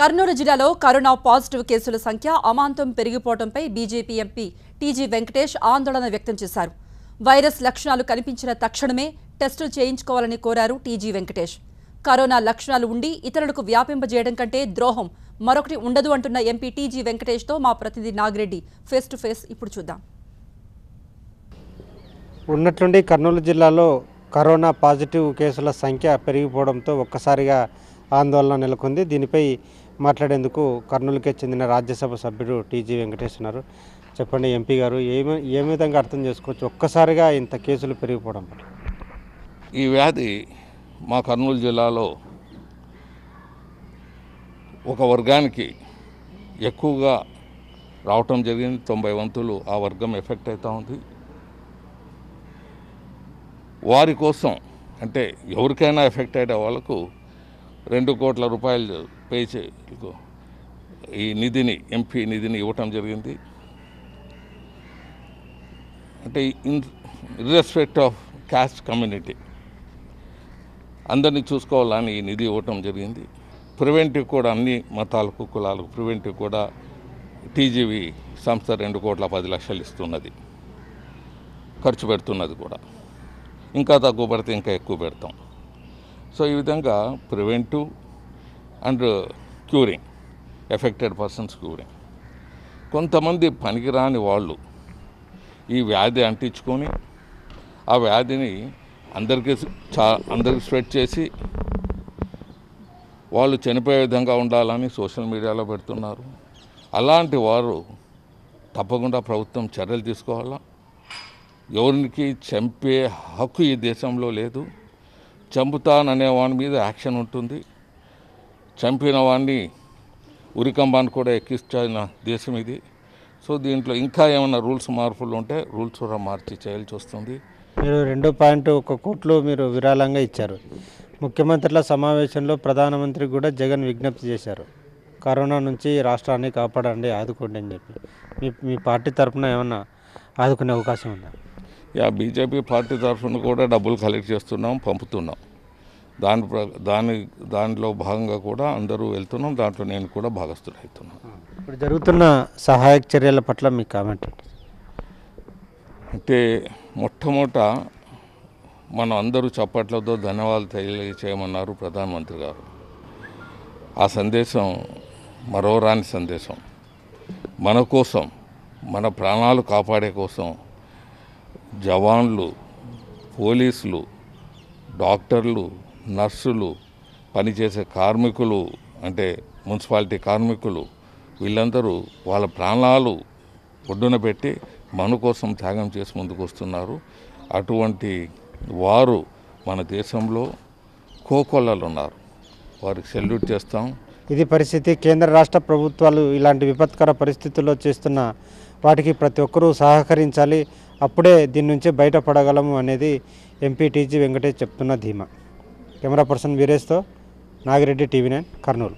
కర్నూలు జిల్లాలో corona positive కేసుల సంఖ్య అమాంతం పెరిగిపోవడంపై బీజేపీ ఎంపీ టీజీ వెంకటేష్ ఆందోళన వ్యక్తం చేశారు. వైరస్ లక్షణాలు కనిపించిన తక్షణమే టెస్టులు చేయించుకోవాలని కోరారు టీజీ వెంకటేష్. కరోనా లక్షణాలు ఉండి ఇతరులకు వ్యాపింపజేయడం కంటే ద్రోహం మరొకటి ఉండదు అంటున్న ఎంపీ టీజీ వెంకటేష్తో మా ప్రతినిధి నాగిరెడ్డి ఫేస్ టు ఫేస్ ఇప్పుడు చూద్దాం. ఉన్నట్లుండి కర్నూలు జిల్లాలో కరోనా పాజిటివ్ కేసుల సంఖ్య పెరిగిపోవడంతో ఒక్కసారిగా ఆందోళన నెలకొంది. దీనిపై మాట్లాడేందుకు కర్నూలుకే చెందిన రాజ్యసభ సభ్యుడు టీజీ వెంకటేష్ ఉన్నారు. చెప్పండి ఎంపీ గారు ఏమి ఏ విధంగా అర్థం చేసుకోవచ్చు? ఒక్కసారిగా ఇంత కేసులు పెరిగిపోవడం ఈ వ్యాధి మా కర్నూలు జిల్లాలో ఒక వర్గానికి ఎక్కువగా రావటం జరిగింది. తొంభై వంతులు ఆ వర్గం ఎఫెక్ట్ అవుతూ ఉంది. వారి కోసం అంటే ఎవరికైనా ఎఫెక్ట్ అయ్యే వాళ్ళకు రెండు కోట్ల రూపాయలు పే చే ఈ నిధిని ఎంపీ నిధిని ఇవ్వటం జరిగింది. అంటే in irrespective of caste community అందరినీ చూసుకోవాలని ఈ నిధి ఇవ్వటం జరిగింది. ప్రివెంటివ్ కూడా అన్ని మతాలకు కులాలకు ప్రివెంటివ్ కూడా టీజీవీ సంస్థ రెండు కోట్ల పది లక్షలు ఇస్తున్నది. ఖర్చు పెడుతున్నది కూడా. ఇంకా తక్కువ పడితే ఇంకా ఎక్కువ పెడతాం. సో ఈ విధంగా preventive and curing affected persons curing. కొంతమంది పనికిరాని వాళ్ళు ఈ వ్యాధి అంటించుకొని ఆ వ్యాధిని అందరికీ చా అందరికి స్ప్రెడ్ చేసి వాళ్ళు చనిపోయే విధంగా ఉండాలని సోషల్ మీడియాలో పెడుతున్నారు. అలాంటి వారు తప్పకుండా ప్రభుత్వం చర్యలు తీసుకోవాలా? ఎవరికి చంపే హక్కు ఈ దేశంలో లేదు. చంపుతాననే వాని మీద యాక్షన్ ఉంటుంది. చంపిన వాడిని ఉరికంబాన్ని కూడా ఎక్కించిన దేశం ఇది. సో దీంట్లో ఇంకా ఏమైనా రూల్స్ మార్పులు ఉంటే రూల్స్ కూడా మార్చి చేయాల్సి వస్తుంది. మీరు రెండు పాయింట్ ఒక కోట్లు మీరు విరాళంగా ఇచ్చారు. ముఖ్యమంత్రుల సమావేశంలో ప్రధానమంత్రి కూడా జగన్ విజ్ఞప్తి చేశారు. కరోనా నుంచి రాష్ట్రాన్ని కాపాడండి ఆదుకోండి అని చెప్పి. మీ మీ పార్టీ తరఫున ఏమన్నా ఆదుకునే అవకాశం ఉందా? యా బీజేపీ పార్టీ తరఫున కూడా డబ్బులు కలెక్ట్ చేస్తున్నాం పంపుతున్నాం. దాని ప్ర- దాని దానిలో భాగంగా కూడా అందరూ వెళ్తున్నాం. దాంట్లో నేను కూడా భాగస్థుడు అవుతున్నాను ఇప్పుడు జరుగుతున్న సహాయక చర్యల పట్ల మీ కామెంట్? అంటే మొట్టమొదట మనం అందరూ చప్పట్లతో ధన్యవాదాలు తెలియచేయమన్నారు ప్రధానమంత్రి గారు. ఆ సందేశం మరోరాని సందేశం. మన కోసం మన ప్రాణాలు కాపాడే కోసం జవాన్లు పోలీసులు డాక్టర్లు నర్సులు పనిచేసే కార్మికులు అంటే మున్సిపాలిటీ కార్మికులు వీళ్ళందరూ వాళ్ళ ప్రాణాలు ఒడ్డున పెట్టి మన కోసం త్యాగం చేసి ముందుకు వస్తున్నారు అటువంటి వారు మన దేశంలో కోకొల్లలు ఉన్నారు వారికి సెల్యూట్ చేస్తాం. ఇది పరిస్థితి. కేంద్ర రాష్ట్ర ప్రభుత్వాలు ఇలాంటి విపత్కర పరిస్థితుల్లో చేస్తున్న వాటికి ప్రతి ఒక్కరూ సహకరించాలి. అప్పుడే దీని నుంచి బయటపడగలము అనేది ఎంపీ టీజీ వెంకటేష్ చెప్తున్న ధీమా. కెమెరా పర్సన్ వీరేష్తో నాగిరెడ్డి టీవీ నైన్ కర్నూలు.